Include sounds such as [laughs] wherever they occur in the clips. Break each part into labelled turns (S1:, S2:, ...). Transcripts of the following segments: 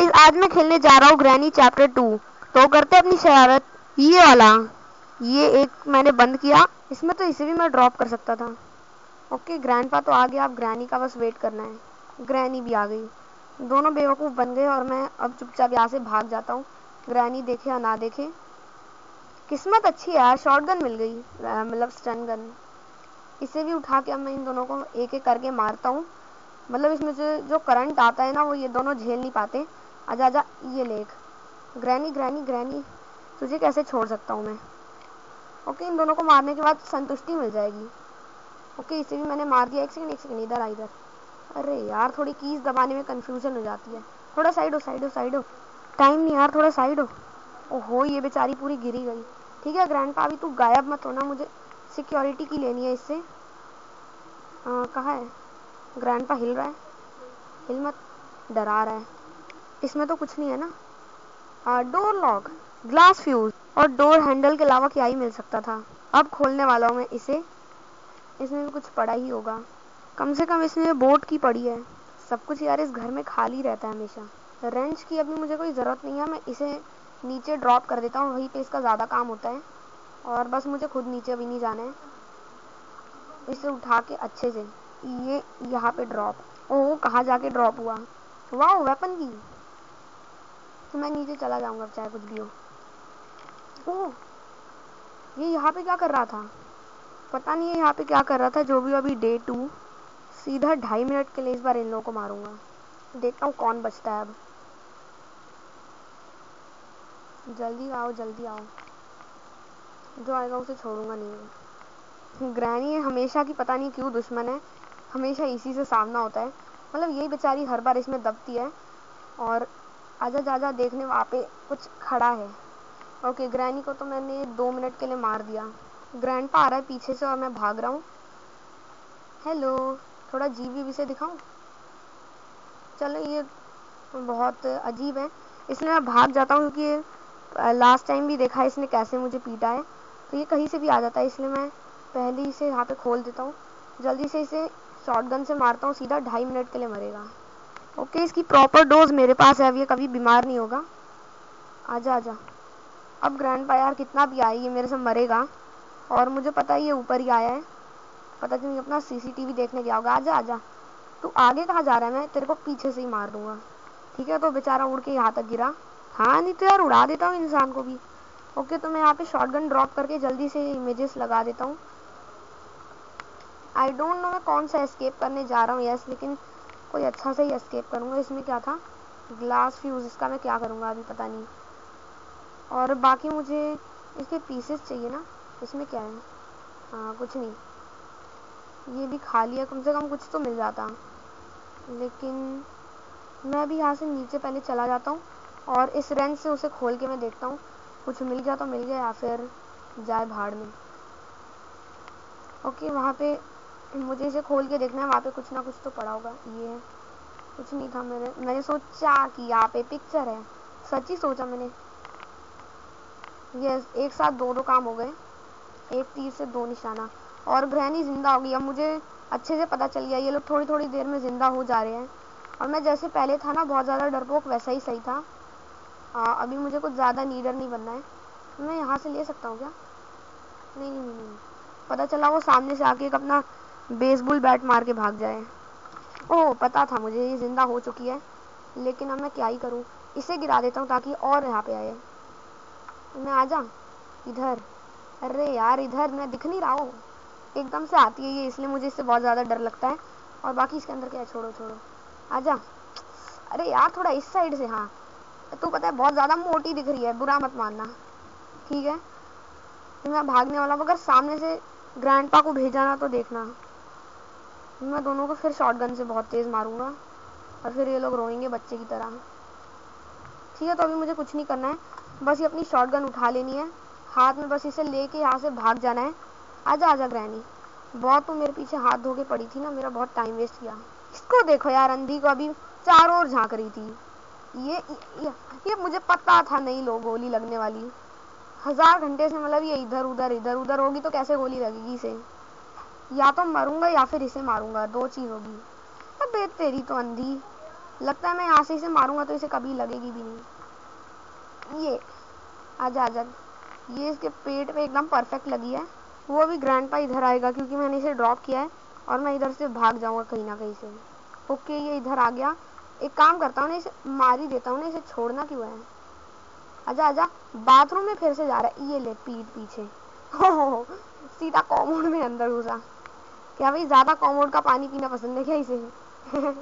S1: Guys आज मैं खेलने जा रहा हूँ ग्रैनी चैप्टर टू तो करते अपनी शरारत। ये वाला, ये एक मैंने बंद किया। इसमें तो इसे भी मैं ड्रॉप कर सकता था। ओके ग्रैंडपा तो आ गया। अब ग्रैनी का बस वेट करना है। ग्रैनी भी आ गई। दोनों बेवकूफ़ बन गए और मैं अब चुपचाप यहाँ से भाग जाता हूँ। ग्रैनी देखे या ना देखे। किस्मत अच्छी है यार। शॉर्ट गन मिल गई। मतलब स्टन गन इसे भी उठा के अब मैं इन दोनों को एक एक करके मारता हूँ। मतलब इसमें से जो करंट आता है ना, वो ये दोनों झेल नहीं पाते। आजा आजा, ये लेख ग्रैनी ग्रैनी ग्रैनी तुझे कैसे छोड़ सकता हूँ मैं? ओके इन दोनों को मारने के बाद संतुष्टि मिल जाएगी। ओके इसे भी मैंने मार दिया, एक सेकंड एक सेकंड इधर आ, इधर। अरे यार, थोड़ी कीज दबाने में कंफ्यूजन हो जाती है। थोड़ा साइड हो साइड हो साइड हो। टाइम नहीं यार, थोड़ा साइड हो। ओहो, ये बेचारी पूरी गिरी गई। ठीक है ग्रैंड पा अभी तू गायब मत होना, मुझे सिक्योरिटी की लेनी है इससे। कहाँ है? ग्रैंड पा हिल रहा है। हिल मत, डरा रहा है। इसमें तो कुछ नहीं है ना। डोर लॉक ग्लास फ्यूज और डोर हैंडल के अलावा क्या ही मिल सकता था। अब खोलने वाला हूँ मैं इसे, इसमें भी कुछ पड़ा ही होगा। कम से कम इसमें बोट की पड़ी है। सब कुछ यार इस घर में खाली रहता है हमेशा। रेंच की अभी मुझे कोई ज़रूरत नहीं है, मैं इसे नीचे ड्रॉप कर देता हूँ, वहीं पे इसका ज़्यादा काम होता है। और बस मुझे खुद नीचे अभी नहीं जाना है। इसे उठा के अच्छे से, ये यहाँ पे ड्रॉप ओह, कहाँ जाके ड्रॉप हुआ? वाह वेपन की। तो मैं नीचे चला जाऊँगा चाहे कुछ भी हो। ओह, ये यहाँ पे क्या कर रहा था? पता नहीं है यहाँ पे क्या कर रहा था, जो भी अभी डे टू सीधा ढाई मिनट के लिए इस बार इन लोगों को मारूँगा। देखता हूँ कौन बचता है अब। जल्दी आओ जल्दी आओ। जो आएगा उसे छोड़ूँगा नहीं ग्रहणी हमेशा की पता नहीं क्यों दुश्मन है। हमेशा इसी से सामना होता है। मतलब यही बेचारी हर बार इसमें दबती है। और आजा जाजा देखने वहाँ पे कुछ खड़ा है। ओके ग्रैनी को तो मैंने दो मिनट के लिए मार दिया। ग्रैंड पा आ रहा है पीछे से और मैं भाग रहा हूँ। हेलो थोड़ा जीव भी से दिखाऊँ? चलो, ये बहुत अजीब है। इसलिए मैं भाग जाता हूँ क्योंकि लास्ट टाइम भी देखा है इसने कैसे मुझे पीटा है। तो ये कहीं से भी आ जाता है, इसलिए मैं पहले ही से यहाँ पे खोल देता हूँ। जल्दी से इसे शॉटगन से मारता हूँ, सीधा ढाई मिनट के लिए मरेगा। ओके इसकी प्रॉपर डोज मेरे पास है, अब ये कभी बीमार नहीं होगा। आजा आजा। अब ग्रैंड पा यार कितना भी आए, ये मेरे से मरेगा। और मुझे पता है ये ऊपर ही आया है। पता नहीं, अपना सीसीटीवी देखने गया होगा। आजा आजा। तू आगे कहाँ जा रहा है? मैं तेरे को पीछे से ही मार दूँगा। ठीक है तो बेचारा उड़ के यहाँ तक गिरा। हाँ नहीं तो यार उड़ा देता हूँ इंसान को भी। ओके तो मैं यहाँ पे शॉटगन ड्रॉप करके जल्दी से इमेजेस लगा देता हूँ। आई डोंट नो मैं कौन सा एस्केप करने जा रहा हूँ यस लेकिन कोई अच्छा सा ही एस्केप करूँगा। इसमें क्या था? ग्लास फ्यूज इसका मैं क्या करूँगा अभी पता नहीं। और बाकी मुझे इसके पीसेस चाहिए ना, इसमें क्या है? हाँ कुछ नहीं। ये भी खाली है, कम से कम कुछ तो मिल जाता। लेकिन मैं अभी यहाँ से नीचे पहले चला जाता हूँ और इस रेंज से उसे खोल के मैं देखता हूँ। कुछ मिल गया तो मिल गया या फिर जाए भाड़ में। ओके वहाँ पे मुझे इसे खोल के देखना है वहाँ पे कुछ ना कुछ तो पड़ा होगा। ये है कुछ नहीं था मैंने मैंने सोचा कि यहाँ पे पिक्चर है। सच ही सोचा मैंने। ये एक साथ दो दो काम हो गए। एक तीर से दो निशाना। और ग्रहणी ज़िंदा हो गई अब मुझे अच्छे से पता चल गया ये लोग थोड़ी थोड़ी देर में ज़िंदा हो जा रहे हैं। और मैं जैसे पहले था ना बहुत ज़्यादा डरपोक वैसा ही सही था। आ, अभी मुझे कुछ ज़्यादा नीडर नहीं बनना है। मैं यहाँ से ले सकता हूँ क्या? नहीं नहीं नहीं। पता चला वो सामने से आके एक अपना बेसबॉल बैट मार के भाग जाए। ओह, पता था मुझे, ये ज़िंदा हो चुकी है। लेकिन अब मैं क्या ही करूँ? इसे गिरा देता हूँ ताकि और यहाँ पे आए। मैं आ जा। इधर। अरे यार, इधर। मैं दिख नहीं रहा हूँ। एकदम से आती है ये, इसलिए मुझे इससे बहुत ज़्यादा डर लगता है। और बाकी इसके अंदर क्या है? छोड़ो छोड़ो। जा। अरे यार, थोड़ा इस साइड से हाँ। तू पता है, बहुत ज़्यादा मोटी दिख रही है। बुरा मत मानना। ठीक है? तो मैं भागने वाला हूँ। अगर सामने से ग्रैंडपा को भेजाना तो देखना। मैं दोनों को फिर शॉटगन से बहुत तेज़ मारूँगा और फिर ये लोग रोएँगे बच्चे की तरह। ठीक है तो अभी मुझे कुछ नहीं करना है। बस ये अपनी शॉटगन उठा लेनी है। हाथ में बस इसे लेके यहाँ से भाग जाना है। आजा आजा ग्रैनी। बहुत तो मेरे पीछे हाथ धो के पड़ी थी ना मेरा बहुत टाइम वेस्ट किया। इसको देखो यार अंधी को अभी चारों ओर झाँक रही थी। ये, ये ये मुझे पता था नहीं लो गोली लगने वाली। हज़ार घंटे से मतलब ये इधर उधर इधर उधर होगी तो कैसे गोली लगेगी इसे? या तो मरूँगा या फिर इसे मारूँगा, दो चीज़ होगी। अबे तेरी तो अंधी। लगता है मैं यहाँ से इसे मारूँगा तो इसे कभी लगेगी भी नहीं। ये, आजा आजा। ये इसके पेट पे एकदम परफेक्ट लगी है। वो अभी ग्रैंड इधर आएगा क्योंकि मैंने इसे ड्रॉप किया है और मैं इधर से भाग जाऊँगा कहीं ना कहीं से। ओके ये इधर आ गया। एक काम करता हूँ इसे मार ही देता हूँ इसे छोड़ना क्यों है? आजा आजा। बाथरूम में फिर से जा रहा है। ये ले, पीठ पीछे। हो [laughs] सीधा कॉमोड में अंदर घुसा। क्या भाई ज़्यादा कॉमोड का पानी पीना पसंद है क्या इसे? [laughs]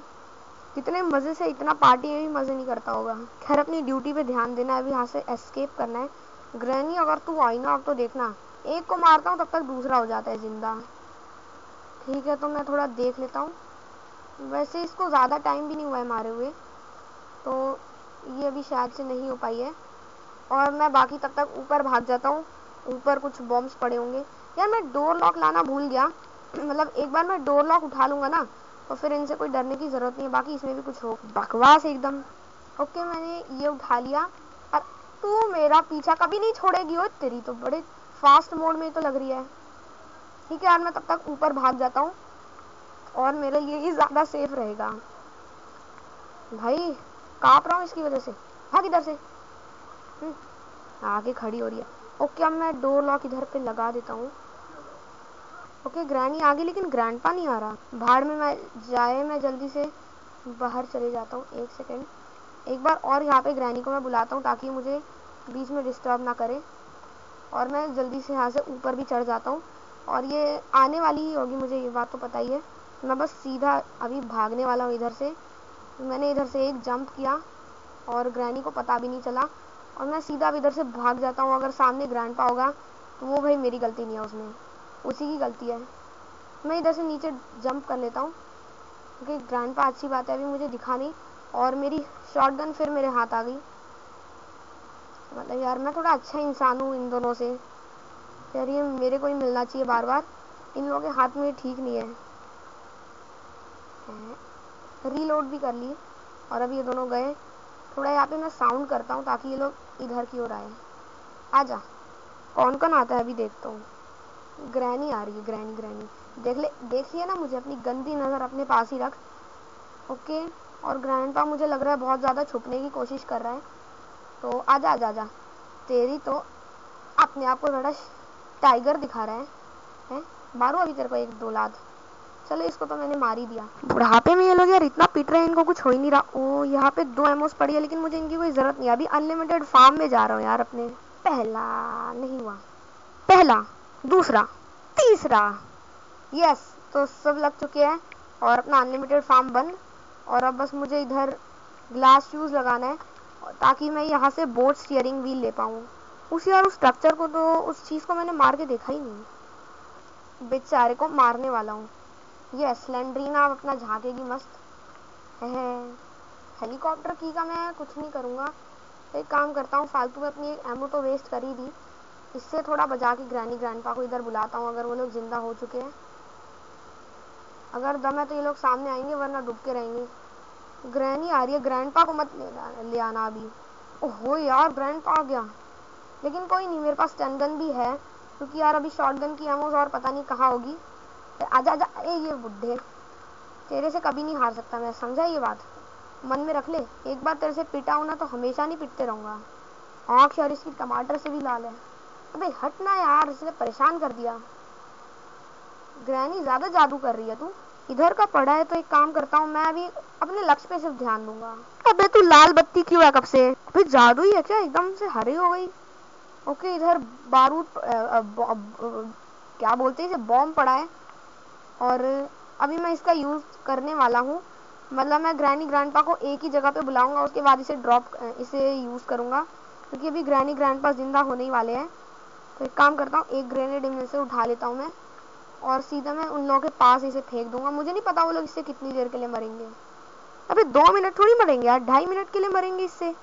S1: कितने मज़े से इतना पार्टी में भी मज़े नहीं करता होगा। खैर, अपनी ड्यूटी पे ध्यान देना है, अभी यहाँ से एस्केप करना है। ग्रैनी अगर तू आई ना अब तो देखना। एक को मारता हूँ, तब तक दूसरा हो जाता है ज़िंदा। ठीक है तो मैं थोड़ा देख लेता हूँ। वैसे इसको ज़्यादा टाइम भी नहीं हुआ है मारे हुए। तो ये अभी शायद से नहीं हो पाई है। और मैं बाकी तब तक ऊपर भाग जाता हूँ। ऊपर कुछ बॉम्ब्स पड़े होंगे। यार, मैं डोर लॉक लाना भूल गया। मतलब एक बार मैं डोर लॉक उठा लूँगा ना तो फिर इनसे कोई डरने की ज़रूरत नहीं है बाकी इसमें भी कुछ हो बकवास एकदम। ओके मैंने ये उठा लिया और तू मेरा पीछा कभी नहीं छोड़ेगी हो तेरी तो बड़े फास्ट मोड में तो लग रही है। ठीक है यार मैं तब तक ऊपर भाग जाता हूँ और मेरे लिए ही ज़्यादा सेफ़ रहेगा। भाई काँप रहा हूँ इसकी वजह से। भाग इधर से। हम्म, आगे खड़ी हो रही है। ओके अब मैं डोर लॉक इधर पे लगा देता हूँ। ओके, ग्रैनी आ गई, लेकिन ग्रैंडपा नहीं आ रहा। भाड़ में मैं जाए, मैं जल्दी से बाहर चले जाता हूँ। एक सेकेंड एक बार और यहाँ पे ग्रैनी को मैं बुलाता हूँ ताकि मुझे बीच में डिस्टर्ब ना करे। और मैं जल्दी से यहाँ से ऊपर भी चढ़ जाता हूँ। और ये आने वाली ही होगी, मुझे ये बात तो पता ही है। मैं बस सीधा अभी भागने वाला हूँ इधर से। मैंने इधर से एक जंप किया और ग्रैनी को पता भी नहीं चला। और मैं सीधा इधर से भाग जाता हूँ। अगर सामने ग्रैंड होगा तो वो भाई मेरी गलती नहीं है उसमें। उसी की गलती है। मैं इधर से नीचे जंप कर लेता हूँ। क्योंकि ग्रैंड पा अच्छी बात है, अभी मुझे दिखा नहीं। और मेरी शॉटगन फिर मेरे हाथ आ गई। मतलब यार, मैं थोड़ा अच्छा इंसान हूँ इन दोनों से। यार, ये मेरे को ही मिलना चाहिए बार बार इन लोगों के हाथ में ठीक नहीं है। रीलोड भी कर ली और अभी ये दोनों गए। थोड़ा यहाँ पे मैं साउंड करता हूँ ताकि ये लोग इधर की ओर आए। आजा। कौन कौन आता है अभी देखता हूँ। ग्रैनी आ रही है, ग्रैनी ग्रैनी। देख ले, देखिए ना मुझे अपनी गंदी नज़र अपने पास ही रख, ओके? और ग्रैंड मुझे लग रहा है बहुत ज़्यादा छुपने की कोशिश कर रहा है। तो आजा आजा आजा। तेरी तो अपने आप को थोड़ा टाइगर दिखा रहा है, हैं? मारो अभी तेरे को एक, दो लाद चलो, इसको तो मैंने मार ही दिया। बुढ़ापे में ये लोग यार इतना पिट रहे हैं, इनको कुछ हो ही नहीं रहा। ओ, यहाँ पे दो एमोस पड़ी है, लेकिन मुझे इनकी कोई ज़रूरत नहीं अभी अनलिमिटेड फार्म में जा रहा हूँ यार अपने। पहला, नहीं हुआ। पहला। दूसरा, तीसरा। यस तो सब लग चुके हैं और अपना अनलिमिटेड फार्म बंद और अब बस मुझे इधर ग्लास शूज़ लगाना है ताकि मैं यहाँ से बोट स्टीयरिंग व्हील ले पाऊँ। उस यार उस स्ट्रक्चर को तो उस चीज़ को मैंने मार के देखा ही नहीं। बेचारे को मारने वाला हूँ। ये स्लेंड्रीना अब अपना झांकेगी मस्त। हेलीकॉप्टर की का मैं कुछ नहीं करूँगा। एक काम करता हूँ, फालतू में अपनी एमो तो वेस्ट कर ही दी। इससे थोड़ा बजा के ग्रैनी ग्रैंडपा को इधर बुलाता हूँ, अगर वो लोग ज़िंदा हो चुके हैं। अगर दम है तो ये लोग सामने आएँगे, वरना डूब के रहेंगे। ग्रैनी आ रही है, ग्रैंडपा को मत ले आना अभी। ओहो यार, ग्रैंडपा आ गया। लेकिन कोई नहीं, मेरे पास टेन गन भी है, क्योंकि यार अभी शॉर्ट गन की एमोज और पता नहीं कहाँ होगी। आजा आजा ए, ये बुढ़े। तेरे से कभी नहीं हार सकता मैं, समझा ये बात? मन में रख ले। एक बार तेरे से पिटा हूँ ना तो हमेशा नहीं पिटते रहूँगा। आँख यार, इसकी टमाटर से भी लाल है। अबे, हट ना यार, इसने परेशान कर दिया। ग्रैनी, ज़्यादा जादू कर रही है तू। इधर का पड़ा है तो एक काम करता हूँ, मैं अभी अपने लक्ष्य पे सिर्फ़ ध्यान दूँगा। अबे, तू लाल बत्ती क्यों है कब से? अबे जादू ही है क्या? एकदम से हरी हो गई। ओके, इधर बारूद क्या बोलते हैं इसे? बॉम्ब पड़ा है। और अभी मैं इसका यूज़ करने वाला हूँ। मतलब मैं ग्रैनी ग्रैंडपा को एक ही जगह पे बुलाऊँगा, उसके बाद इसे ड्रॉप इसे यूज़ करूँगा। क्योंकि अभी ग्रैनी ग्रैंडपा ज़िंदा होने ही वाले हैं। तो एक काम करता हूँ, एक ग्रेनेड इनमें से उठा लेता हूँ मैं और सीधा मैं उन लोगों के पास इसे फेंक दूँगा। मुझे नहीं पता वो लोग इससे कितनी देर के लिए मरेंगे। अभी दो मिनट थोड़ी मरेंगे यार, ढाई मिनट के लिए मरेंगे इससे।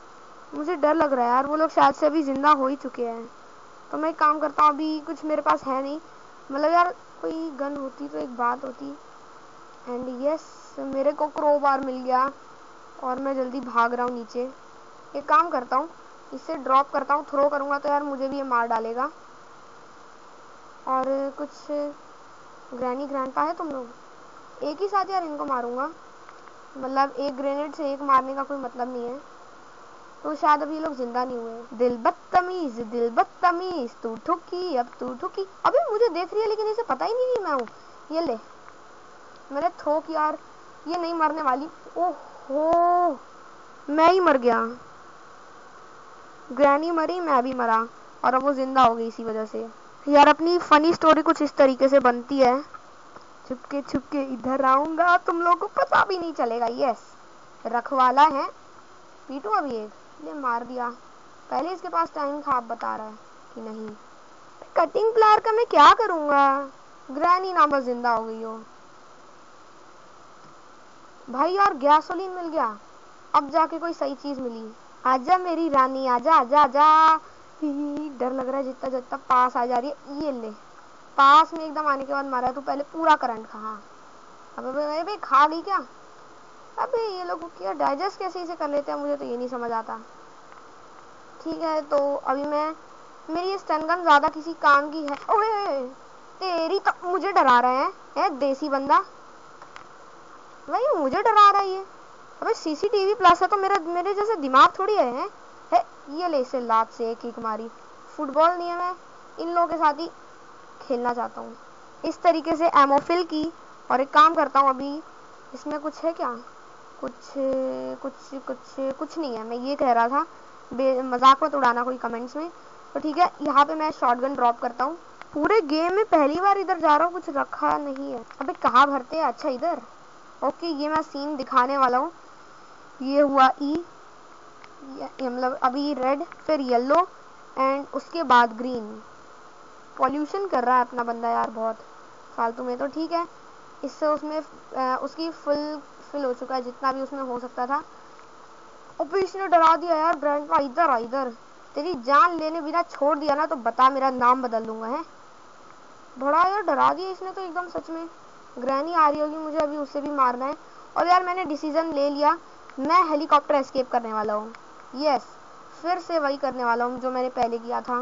S1: मुझे डर लग रहा है यार, वो लोग शायद से अभी ज़िंदा हो ही चुके हैं। तो मैं एक काम करता हूँ, अभी कुछ मेरे पास है नहीं। मतलब यार, कोई गन होती तो एक बात होती। एंड यस मेरे को क्रो बार मिल गया और मैं जल्दी भाग रहा हूँ नीचे। एक काम करता हूँ इससे ड्रॉप करता हूँ थ्रो करूँगा तो यार मुझे भी ये मार डालेगा। और कुछ ग्रैनी ग्रैंड है तुम लोग? एक ही साथ यार इनको मारूँगा। मतलब एक ग्रेनेड से एक मारने का कोई मतलब नहीं है। तो शायद अभी लोग ज़िंदा नहीं हुए दिल बदतमीज दिल बदतमीज, तू ठुकी, अब तू ठुकी। अबे मुझे देख रही है, लेकिन इसे पता ही नहीं मैं हूँ। ये ले। मेरे थोक यार ये नहीं मरने वाली। ओहो! मैं ही मर गया। ग्रैनी मरी, मैं भी मरा, और अब वो ज़िंदा हो गई इसी वजह से। यार, अपनी फनी स्टोरी कुछ इस तरीके से बनती है। छुपके छुपके इधर आऊँगा, तुम लोगों को पता भी नहीं चलेगा यस रखवाला है। पीटू अभी एक ने मार दिया। पहले इसके पास टाइम था आप बता रहा है कि नहीं। कटिंग प्लायर का मैं क्या करूँगा? ग्रैनी ना बस ज़िंदा हो गई हो। भाई, यार गैसोलीन मिल गया। अब जाके कोई सही चीज़ मिली। आजा मेरी रानी, आजा आजा आजा। डर लग रहा है जितना जितना पास आ जा रही है। ये ले। पास में एकदम आने के बाद मारा तू पहले पूरा करंट खा अबे भाई खा गई क्या? अबे, ये लोग क्या डाइजेस्ट कैसे इसे कर लेते हैं? मुझे तो ये नहीं समझ आता। ठीक है तो अभी मैं, मेरी ये स्टन गन ज़्यादा किसी काम की है। ओए तेरी तो मुझे डरा रहे हैं, है, देसी बंदा? भाई मुझे डरा रहा है ये। अबे सीसीटीवी प्लस है तो मेरा मेरे जैसे दिमाग थोड़ी है, है? है ये ले इसे लात से एक एक मारी। फुटबॉल नहीं है मैं इन लोगों के साथ ही खेलना चाहता हूँ। इस तरीके से एमोफिल की और एक काम करता हूँ अभी इसमें कुछ है क्या? कुछ कुछ कुछ कुछ नहीं है। मैं ये कह रहा था मज़ाक मत उड़ाना कोई कमेंट्स में। तो ठीक है यहाँ पे मैं शॉटगन ड्रॉप करता हूँ। पूरे गेम में पहली बार इधर जा रहा हूँ कुछ रखा नहीं है। अबे कहाँ भरते हैं? अच्छा इधर। ओके ये मैं सीन दिखाने वाला हूँ। ये हुआ ई e, मतलब अभी रेड फिर येलो एंड उसके बाद ग्रीन पॉल्यूशन कर रहा है अपना बंदा यार बहुत. फालतू में तो ठीक है. इससे उसमें उसकी फुल फिल हो चुका है जितना भी उसमें हो सकता था. और इसने डरा दिया यार ब्रांड का इधर आ इधर. तेरी जान लेने बिना छोड़ दिया ना तो बता मेरा नाम बदल दूँगा है? बड़ा यार डरा दिया इसने तो एकदम सच में. ग्रैनी आ रही होगी मुझे अभी उससे भी मारना है. और यार मैंने डिसीज़न ले लिया. मैं हेलीकॉप्टर एस्केप करने वाला हूँ। यस फिर से वही करने वाला हूँ जो मैंने पहले किया था।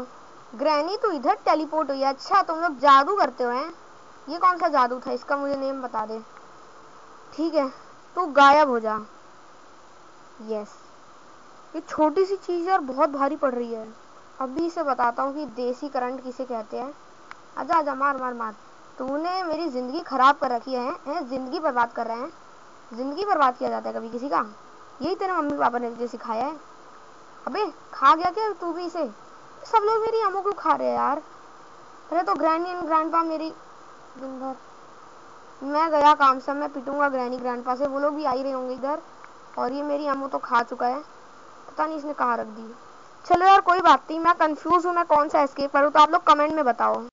S1: ग्रैनी तो इधर टेलीपोर्ट हुई अच्छा तुम लोग जादू करते हो हैं? ये कौन सा जादू था? इसका मुझे नेम बता दे। ठीक है तू गायब हो जा। यस ये छोटी सी चीज़ यार बहुत भारी पड़ रही है। अभी इसे बताता हूँ कि देसी करंट किसे कहते हैं। आजा आजा मार मार मार। तूने मेरी ज़िंदगी खराब कर रखी है, है? ज़िंदगी बर्बाद कर रहे हैं। ज़िंदगी बर्बाद किया जाता है कभी किसी का। यही तेरे मम्मी पापा ने तुझे सिखाया है। अबे, खा गया क्या तू भी इसे? सब लोग मेरी अमो क्यों खा रहे हैं यार। अरे तो ग्रैंडी एंड ग्रैंड मेरी दिन भर। मैं गया काम से, मैं पिटूँगा ग्रैनी ग्रैंड से। वो लोग भी आ ही रहे होंगे इधर, और ये मेरी अम्मू तो खा चुका है। पता नहीं इसने कहाँ रख दी। चलो यार, कोई बात नहीं, मैं कंफ्यूज हूँ, मैं कौन सा एस्केप करूँ तो आप लोग कमेंट में बताओ।